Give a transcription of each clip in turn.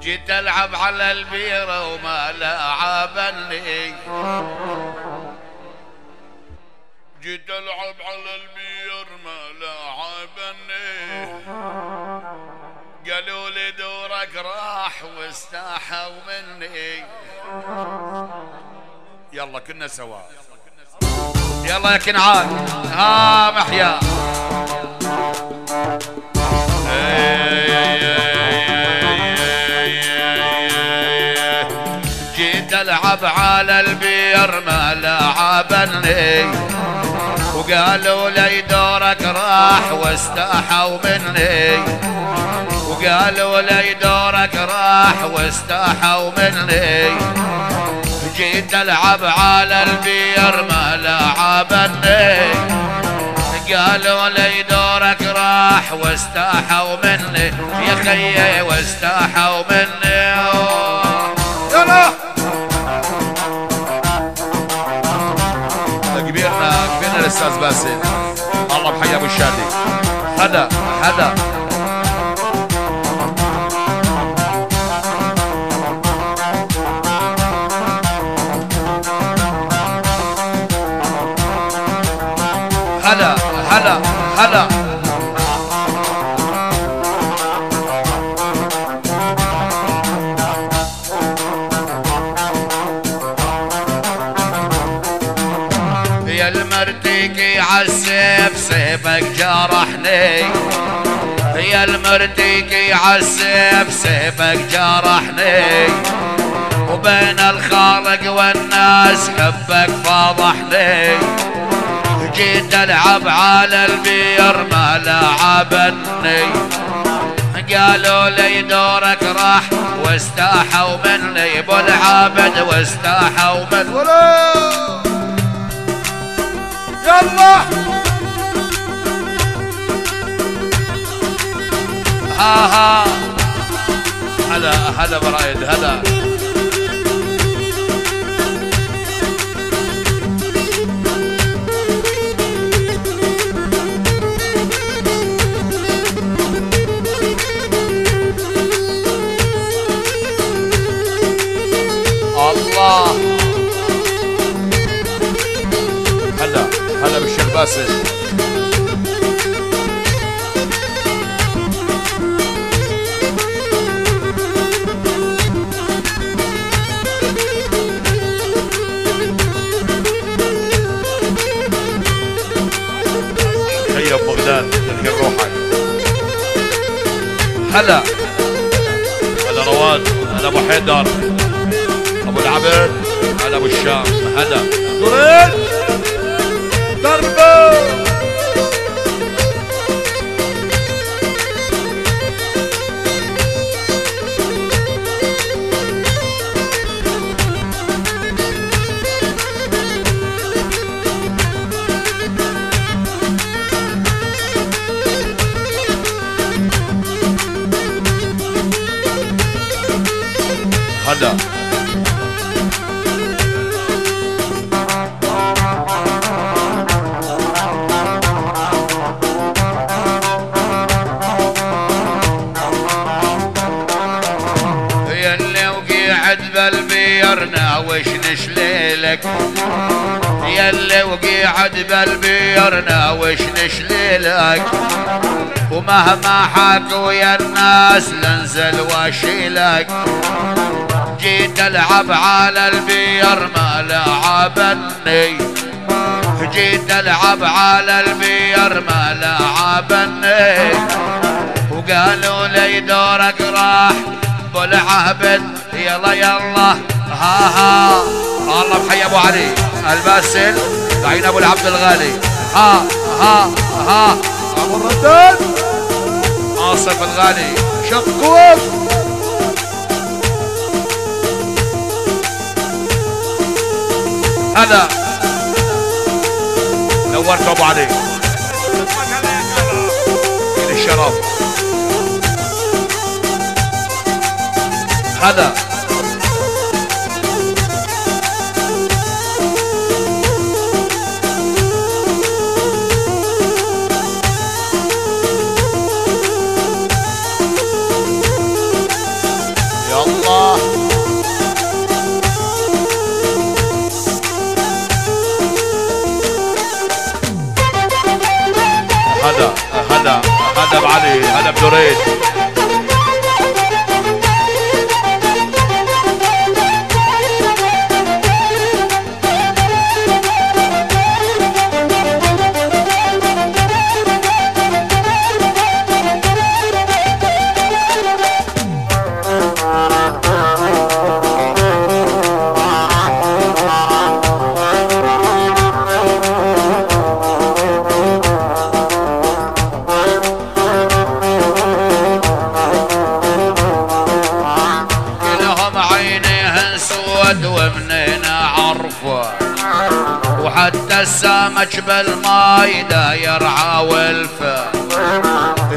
جيت ألعب على البيرة وما لعبني جيت ألعب على البير ما لعبني قالوا لي دورك راح واستاحوا مني. يلا كنا سوا. يلا يا كنعان. ها محيا. العب على البير ما لعبني. وقالوا لي دورك راح واستأحوا مني. وقالوا لي دورك راح واستأحوا مني. جيت ألعب على البير ما لعبني. قالوا لي دورك راح واستأحوا مني. يا خيي واستأحوا مني. الاستاذ باسل. الله بحي أبو الشادي. هلا هلا. هلا هلا هلا. عالسيف سيفك جرحني. يا المرتقي عالسيف سيفك جرحني. وبين الخالق والناس حبك فضحني. جيت ألعب على البير ما لعبني. قالوا لي دورك راح واستاحوا مني ابو العابد واستاحوا من يلا هلا هلا برايد هلا باسل خيب بغداد تلقى روحك هلا. هلا رواد هلا أبو حيدر. أبو العبد هلا أبو الشام. وقعد بالبير ناوش نشليلك؟ يلي وقعد بالبير ناوش نشليلك؟ ومهما حكوا يا الناس لنزل واشيلك. جيت ألعب على البير ما لعبني. جيت ألعب على البير ما لعبني. وقالوا لي دورك راح ابو العهبد يلا يلا ها ها. الله بحي أبو علي. الباسل عين أبو العبد الغالي. ها ها ها. ابو الرداد عاصف الغالي. شقوق هلا نورت أبو علي. هذا. هذا هذا هذا علي هذا بدريد وحتى السمك بالماي دا يرعى ولفه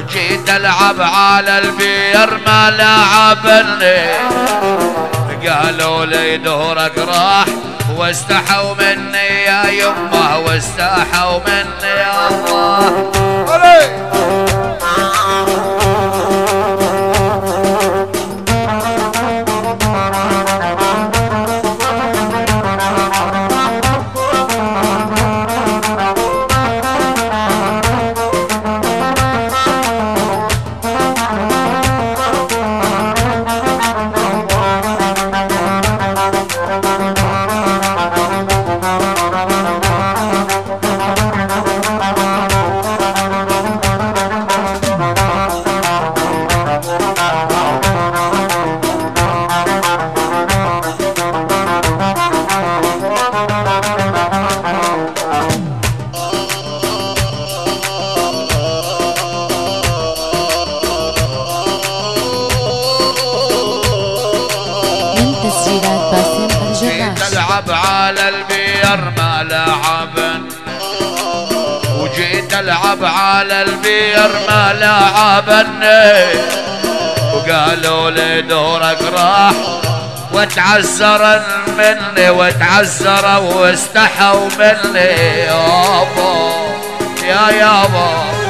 جيت ألعب على البير ما لعبني. قالوا لي دورك راح واستحوا مني يا يمه واستحوا مني يا الله. العب على البير ما لعبن وجيت ألعب على البير ما لعبني. وقالوا لي دورك راح. وتعذرن مني وتعذروا واستحوا مني. يابا يا يابا